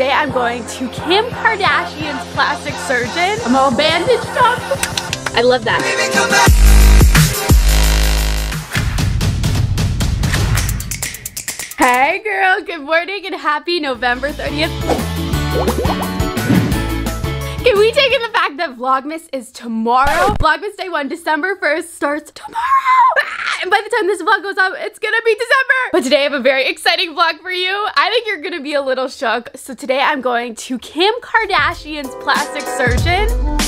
today I'm going to Kim Kardashian's plastic surgeon. I'm all bandaged up. I love that. Hey girl, good morning and happy November 30th. Can we take in the fact that Vlogmas is tomorrow? Vlogmas day one, December 1st starts tomorrow. Ah, and by the time this vlog goes up, it's gonna be December. But today I have a very exciting vlog for you. I think you're gonna be a little shook. So today I'm going to Kim Kardashian's plastic surgeon.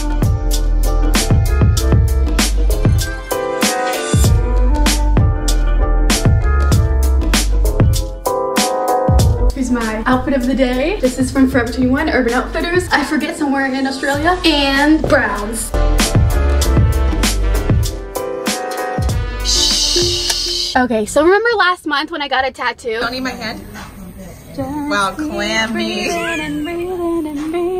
My outfit of the day. This is from Forever 21 Urban Outfitters. I forget somewhere in Australia. And Browns. Okay, so remember last month when I got a tattoo? Don't need my hand. Wow, clammy.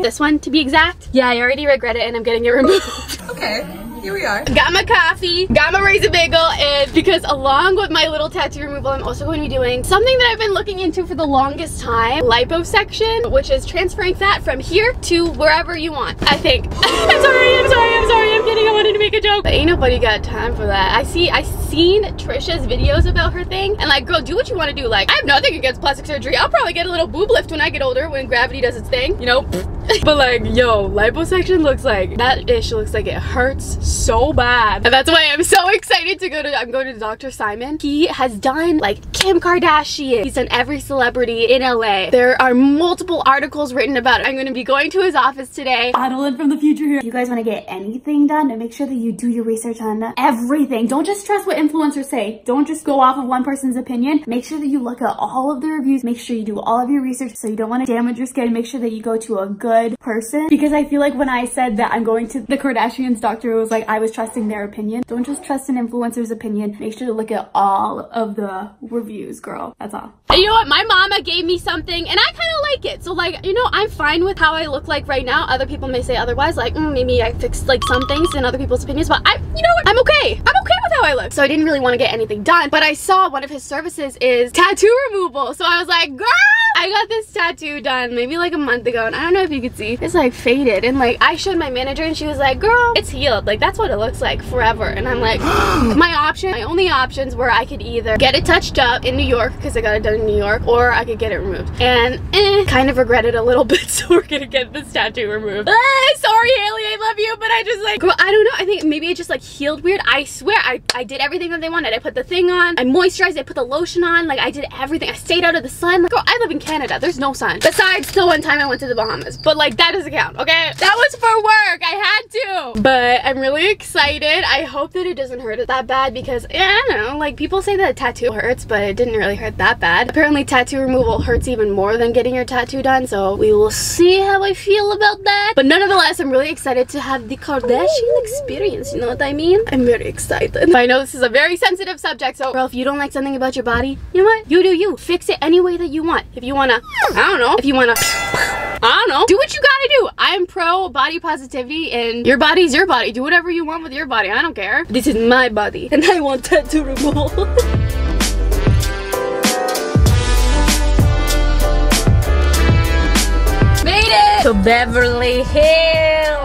This one, to be exact. Yeah, I already regret it and I'm getting it removed. okay here we are. Got my coffee, got my raisin bagel, and because along with my little tattoo removal, I'm also going to be doing something that I've been looking into for the longest time, liposuction, which is transferring fat from here to wherever you want, I think. I'm sorry, I'm sorry, I'm sorry, I'm kidding, I wanted to make a joke. But ain't nobody got time for that. I see, I seen Trisha's videos about her thing, and like, girl, do what you want to do. Like, I have nothing against plastic surgery. I'll probably get a little boob lift when I get older, when gravity does its thing, you know? but like, yo, liposuction looks like, that ish looks like it hurts so bad. And that's why I'm so excited to go to, I'm going to Dr. Simon. He has done like Kim Kardashian. He's done every celebrity in LA. There are multiple articles written about it. I'm going to be going to his office today. Adelaine from the future here. You guys want to get anything done, make sure that you do your research on everything. Don't just trust what influencers say. Don't just go off of one person's opinion. Make sure that you look at all of the reviews. Make sure you do all of your research so you don't want to damage your skin. Make sure that you go to a good person because I feel like when I said that I'm going to the Kardashians doctor, it was like I was trusting their opinion. Don't just trust an influencer's opinion. Make sure to look at all of the reviews, girl. That's all. You know what? My mama gave me something and I kind of like it. So like, you know, I'm fine with how I look like right now. Other people may say otherwise, like mm, maybe I fixed like some things in other people's opinions, but I, you know what? I'm okay. I'm okay how I look. So I didn't really want to get anything done, but I saw one of his services is tattoo removal. So I was like, girl, I got this tattoo done maybe like a month ago and I don't know if you could see, it's like faded. And like I showed my manager and she was like, girl, it's healed. Like that's what it looks like forever. And I'm like, my option, my only options were I could either get it touched up in New York because I got it done in New York or I could get it removed. And eh, kind of regret it a little bit so we're gonna get this tattoo removed. Ah, sorry Haley, I love you, but I just like, girl, I don't know. I think maybe it just like healed weird. I swear I, I did everything that they wanted. I put the thing on, I moisturized, I put the lotion on, like I did everything. I stayed out of the sun. Like, girl, I live in Canada. There's no sun. Besides the one time I went to the Bahamas. But like that doesn't count, okay? That was for work. I had to. But I'm really excited. I hope that it doesn't hurt it that bad because yeah, I don't know. Like people say that a tattoo hurts, but it didn't really hurt that bad. Apparently tattoo removal hurts even more than getting your tattoo done. So we will see how I feel about that. But nonetheless, I'm really excited to have the Kardashian experience. You know what I mean? I'm very excited. I know this is a very sensitive subject. So girl, if you don't like something about your body, you know what? You do you. Fix it any way that you want. If you wanna, I don't know. If you wanna, I don't know. Do what you gotta do. I'm pro body positivity and your body's your body. Do whatever you want with your body. I don't care. This is my body and I want tattoo removal. Made it to Beverly Hills.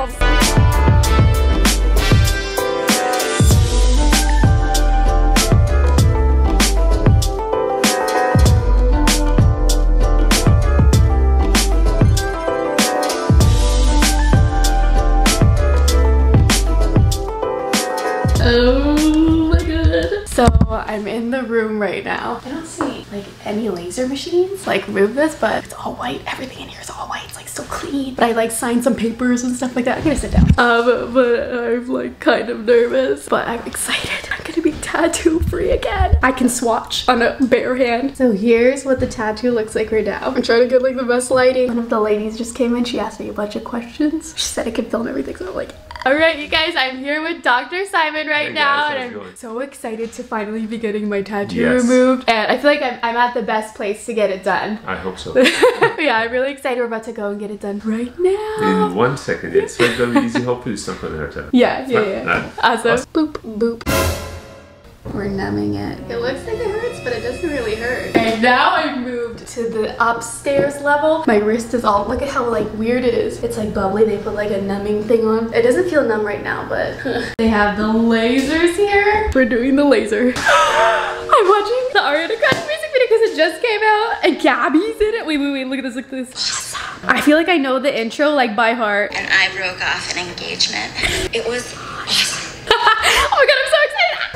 So I'm in the room right now. I don't see like any laser machines like move this, but it's all white. Everything in here is all white. It's like so clean. But I like signed some papers and stuff like that. I'm gonna sit down. Um, but I'm like kind of nervous, but I'm excited. I'm gonna be tattoo free again. I can swatch on a bare hand. So here's what the tattoo looks like right now. I'm trying to get like the best lighting. One of the ladies just came in. She asked me a bunch of questions. She said I could film everything. So I'm like, all right, you guys, I'm here with Dr. Simon right Hey now, guys, and I'm going? so excited to finally be getting my tattoo Yes. removed. And I feel like I'm, I'm at the best place to get it done. I hope so. yeah, I'm really excited. We're about to go and get it done right now. In one second, it's very easy. Hopefully, it's not going to hurt. Yeah, yeah, yeah. Nah. Awesome. Boop, boop. We're numbing it. It looks like it hurts, but it doesn't really hurt. And now I've moved to the upstairs level. My wrist is all, look at how like weird it is. It's like bubbly. They put like a numbing thing on. It doesn't feel numb right now, but they have the lasers here. We're doing the laser. I'm watching the Ariana Grande music video because it just came out and Gabby's in it. Wait, wait, wait, look at this, look at this. I feel like I know the intro like by heart. and I broke off an engagement. It was awesome. oh my god, I'm so.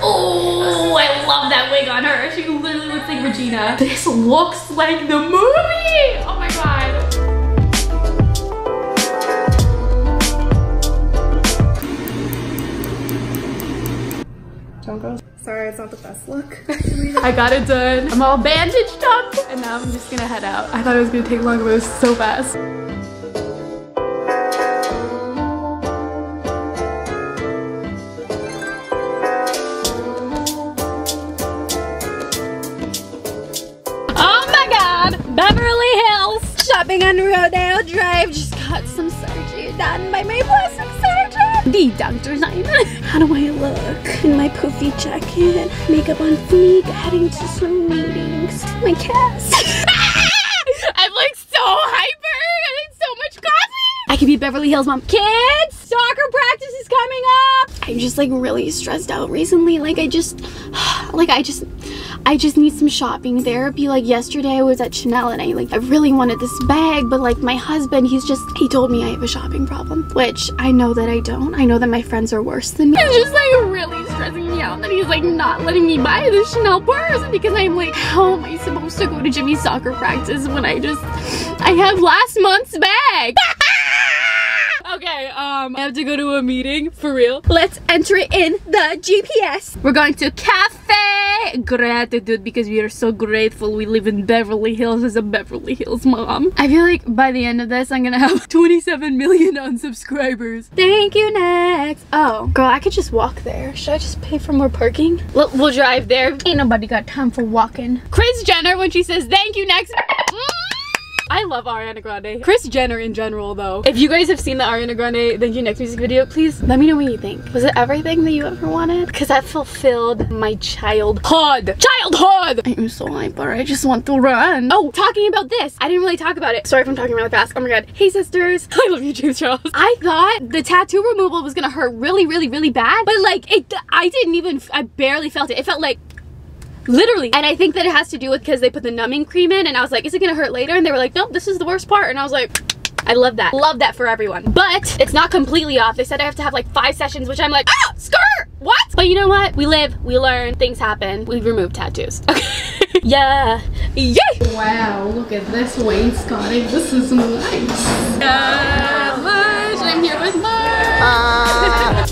Oh, I love that wig on her. She literally looks like Regina. This looks like the movie. Oh my god. Don't go. Sorry, it's not the best look. I got it done. I'm all bandaged up and now I'm just gonna head out. I thought it was gonna take longer, but it was so fast. Shopping on Rodeo Drive. Just got some surgery done by my plastic surgeon. The doctor's name. How do I look? In my poofy jacket, makeup on fleek, heading to some meetings. My cast. I'm like so hyper. I had so much coffee. I could be Beverly Hills mom. Kids, soccer practice is coming up. I'm just like really stressed out recently. Like I just, like I just, I just need some shopping therapy. Like yesterday I was at Chanel and I like, I really wanted this bag, but like my husband, he's just, he told me I have a shopping problem, which I know that I don't. I know that my friends are worse than me. It's just like really stressing me out that he's like not letting me buy the Chanel purse because I'm like, how am I supposed to go to Jimmy's soccer practice when I just, I have last month's bag? Okay, um, I have to go to a meeting, for real. Let's enter it in the GPS. We're going to Cafe Gratitude because we are so grateful we live in Beverly Hills as a Beverly Hills mom. I feel like by the end of this, I'm gonna have 27 million unsubscribers. Thank you, next. Oh, girl, I could just walk there. Should I just pay for more parking? We'll, we'll drive there. Ain't nobody got time for walking. Kris Jenner, when she says thank you, next. I love Ariana Grande. Kris Jenner in general though. If you guys have seen the Ariana Grande Thank You Next music video, please let me know what you think. Was it everything that you ever wanted? Because that fulfilled my childhood. Childhood! I am so hyper. I just want to run. Oh, talking about this. I didn't really talk about it. Sorry if I'm talking really fast. Oh my god. Hey sisters. I love you, James Charles. I thought the tattoo removal was gonna hurt really, really, really bad. But like, it, I didn't even, I barely felt it. It felt like Literally. And I think that it has to do with because they put the numbing cream in and I was like, is it gonna hurt later? And they were like, nope, this is the worst part. And I was like, I love that. Love that for everyone. But it's not completely off. They said I have to have like five sessions, which I'm like, ah, skirt! What? But you know what? We live, we learn, things happen. We remove tattoos. Okay. yeah. Yay! Wow, look at this wainscoting. This is nice. Yeah, Marge. I'm here with Marge.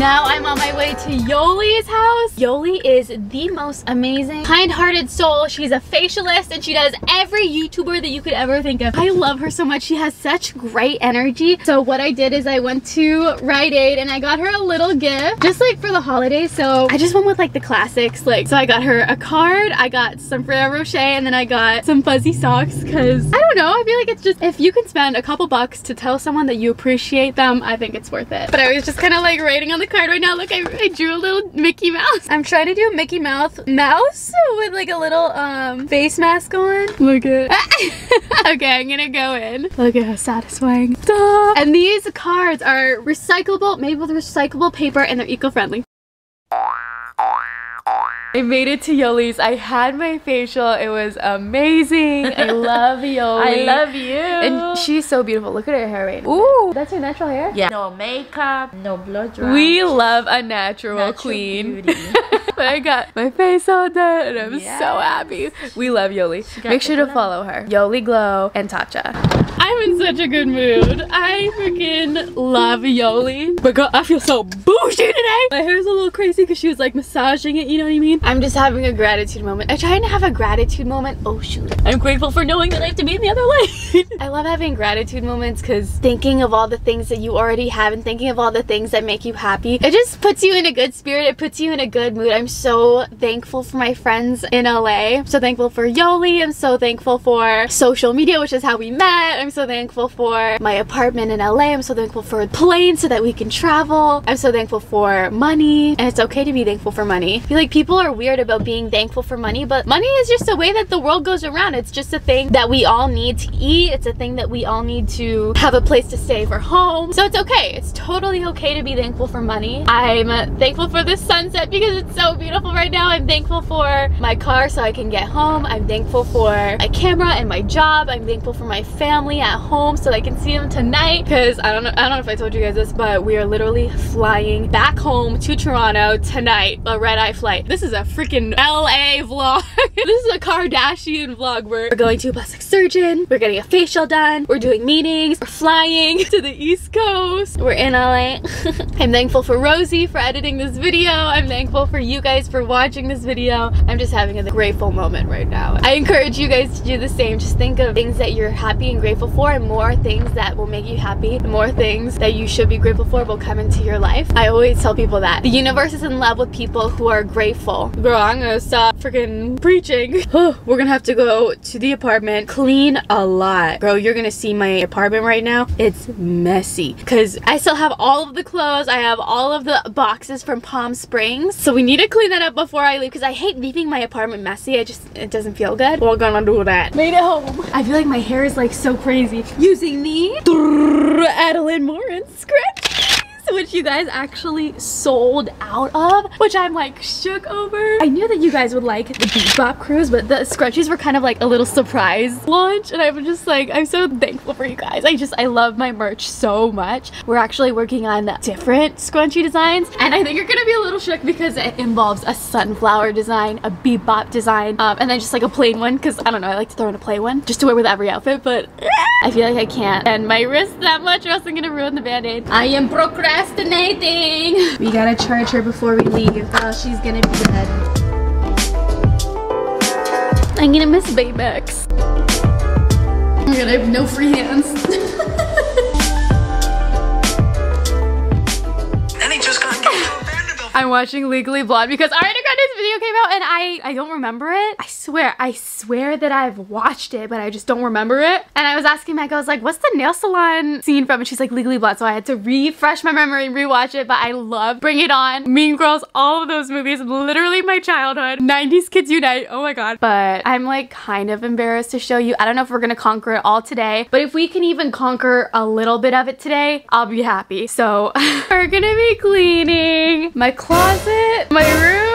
Now I'm on my way to Yoli's house. Yoli is the most amazing, kind-hearted soul. She's a facialist and she does every YouTuber that you could ever think of. I love her so much. She has such great energy. So what I did is I went to Rite Aid and I got her a little gift just like for the holidays. So I just went with like the classics. Like, so I got her a card, I got some Ferrero Rocher, and then I got some fuzzy socks because I don't know. I feel like it's just, if you can spend a couple bucks to tell someone that you appreciate them, I think it's worth it. But I was just kind of like writing on the card right now. Look, I, I drew a little Mickey Mouse. I'm trying to do a Mickey Mouse mouse with like a little um face mask on. Look at Okay, I'm gonna go in. Look at how satisfying. Duh. And these cards are recyclable, made with recyclable paper, and they're eco-friendly. I made it to Yoli's. I had my facial. It was amazing. I love Yoli. I love you. And she's so beautiful. Look at her hair right now. Ooh, that's her natural hair? yeah. No makeup, no blow dry. We love a natural, Natural queen. beauty. but I got my face all done and I'm so happy. We love Yoli. Make sure to the follow her. Yoli Glow and Tatcha. I'm in such a good mood. I freaking love Yoli. But girl, I feel so bougie today. My hair's a little crazy because she was like massaging it, you know what I mean? I'm just having a gratitude moment. I'm trying to have a gratitude moment. Oh shoot. I'm grateful for knowing that I have to be in the other lane. I love having gratitude moments because thinking of all the things that you already have and thinking of all the things that make you happy, it just puts you in a good spirit. It puts you in a good mood. I'm so thankful for my friends in LA. I'm so thankful for Yoli. I'm so thankful for social media, which is how we met. I'm so thankful for my apartment in LA. I'm so thankful for planes so that we can travel. I'm so thankful for money. And it's okay to be thankful for money. I feel like people are weird about being thankful for money, but money is just a way that the world goes around. It's just a thing that we all need to eat. It's a thing that we all need to have a place to stay for home. So it's okay. It's totally okay to be thankful for money. I'm thankful for this sunset because it's so beautiful right now. I'm thankful for my car so I can get home. I'm thankful for my camera and my job. I'm thankful for my family at home so I can see them tonight because I don't know I don't know if I told you guys this but we are literally flying back home to Toronto tonight a red-eye flight. This is a freaking LA vlog. this is a Kardashian vlog. We're going to a plastic surgeon. We're getting a facial done. We're doing meetings. We're flying to the East Coast. We're in LA. I'm thankful for Rosie for editing this video. I'm thankful for you guys for watching this video. I'm just having a grateful moment right now. I encourage you guys to do the same. Just think of things that you're happy and grateful for and more things that will make you happy. More things that you should be grateful for will come into your life. I always tell people that. The universe is in love with people who are grateful. Girl, I'm gonna stop freaking preaching. We're gonna have to go to the apartment, clean a lot. Bro, you're gonna see my apartment right now. It's messy because I still have all of the clothes. I have all of the boxes from Palm Springs. So we need to clean that up before I leave because I hate leaving my apartment messy. I just, it doesn't feel good. We're gonna do that. Made it home. I feel like my hair is like so crazy. Using the Adelaine Morin scratch which you guys actually sold out of, which I'm like shook over. I knew that you guys would like the Bebop cruise, but the scrunchies were kind of like a little surprise launch, and I'm just like, I'm so thankful for you guys. I just, I love my merch so much. We're actually working on different scrunchie designs, and I think you're gonna be a little shook because it involves a sunflower design, a Bebop design, um, and then just like a plain one, because I don't know, I like to throw in a plain one just to wear with every outfit, but I feel like I can't bend my wrist that much or else I'm gonna ruin the band-aid. I am procrastinating procrastinating. We gotta charge her before we leave, or she's gonna be dead. I'm gonna miss Baymax. I'm gonna have no free hands. I'm watching Legally Blonde because I Grande's video came out and I, I don't remember it. I swear, I swear that I've watched it, but I just don't remember it. And I was asking Meg, I was like, what's the nail salon scene from? And she's like, Legally Blonde. So I had to refresh my memory and rewatch it, but I love Bring It On, Mean Girls, all of those movies, literally my childhood. 90s Kids Unite, oh my God. But I'm like kind of embarrassed to show you. I don't know if we're gonna conquer it all today, but if we can even conquer a little bit of it today, I'll be happy. So we're gonna be cleaning my closet, my room,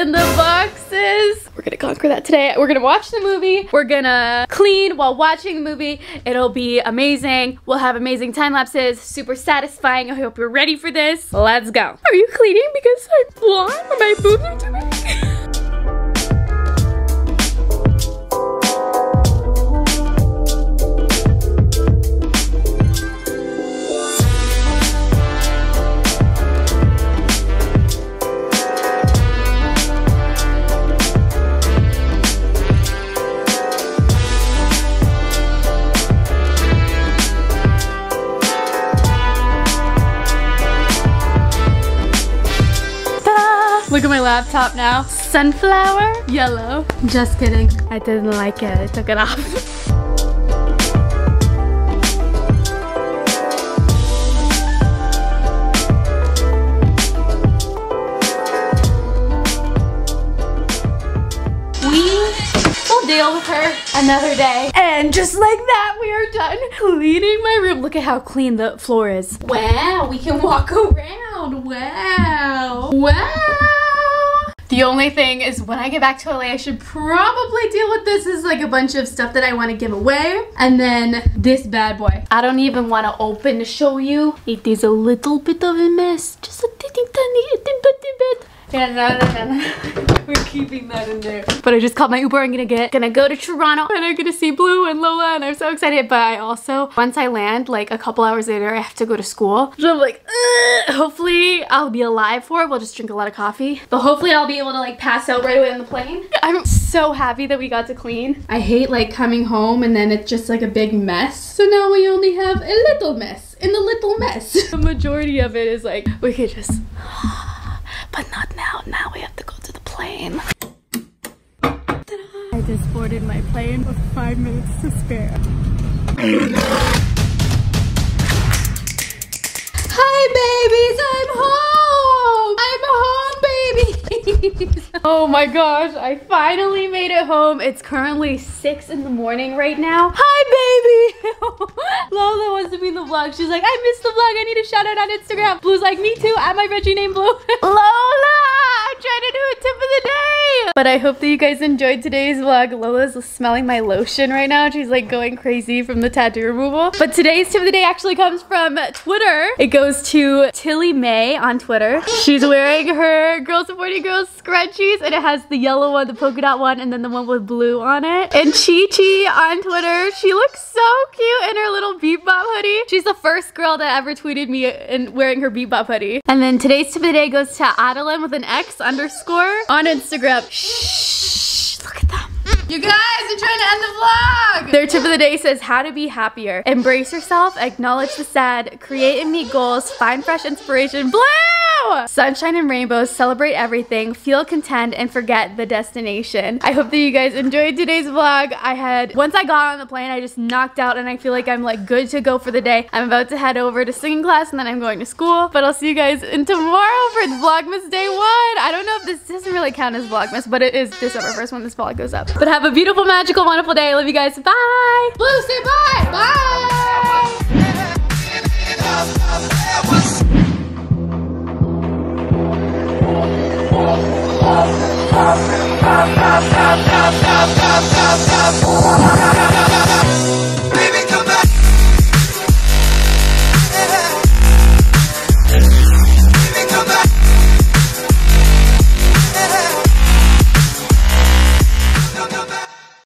in the boxes. We're gonna conquer that today. We're gonna watch the movie. We're gonna clean while watching the movie. It'll be amazing. We'll have amazing time lapses, super satisfying. I hope you're ready for this. Let's go. Are you cleaning because I'm blonde or my boobs are too big? Laptop now. Sunflower, yellow. Just kidding. I didn't like it. I took it off. We will deal with her another day. And just like that, we are done cleaning my room. Look at how clean the floor is. Wow, we can walk around. Wow. Wow. The only thing is when I get back to LA, I should probably deal with this. this is like a bunch of stuff that I want to give away. And then this bad boy. I don't even want to open to show you. It is a little bit of a mess. Just a tiny, tiny, bitty bit. Yeah, no, no, no. We're keeping that in there. But I just called my Uber. I'm gonna get, gonna go to Toronto and I'm gonna see Blue and Lola and I'm so excited. But I also, once I land, like a couple hours later, I have to go to school. So I'm like, Ugh. hopefully I'll be alive for it. We'll just drink a lot of coffee. But hopefully I'll be able to like pass out right away on the plane. I'm so happy that we got to clean. I hate like coming home and then it's just like a big mess. So now we only have a little mess in the little mess. the majority of it is like, we could just but not now. Now we have to go to the plane. I just boarded my plane with five minutes to spare. Hi babies, I'm home! Oh my gosh, I finally made it home. It's currently six in the morning right now. Hi baby! Lola wants to be in the vlog. She's like, I missed the vlog. I need a shout out on Instagram. Blue's like, me too, at my veggie name, Blue. Lola! I'm trying to do a tip of the day! But I hope that you guys enjoyed today's vlog. Lola's smelling my lotion right now. She's like going crazy from the tattoo removal. But today's tip of the day actually comes from Twitter. It goes to Tilly May on Twitter. She's wearing her Girls Supporting Girls scrunchies and it has the yellow one, the polka dot one, and then the one with blue on it. And Chi Chi on Twitter, she looks so cute in her little Bebop hoodie. She's the first girl that ever tweeted me in wearing her Bebop hoodie. And then today's tip of the day goes to Adeline with an X underscore on Instagram. Shh, look at them. You guys are trying to end the vlog. Their tip of the day says how to be happier. Embrace yourself, acknowledge the sad, create and meet goals, find fresh inspiration. Sunshine and rainbows, celebrate everything, feel content, and forget the destination. I hope that you guys enjoyed today's vlog. I had, once I got on the plane, I just knocked out and I feel like I'm like good to go for the day. I'm about to head over to singing class and then I'm going to school. But I'll see you guys in tomorrow for Vlogmas day one. I don't know if this doesn't really count as Vlogmas, but it is December 1st when this vlog goes up. But have a beautiful, magical, wonderful day. I love you guys. Bye. Blue, say bye. Bye. Thank you.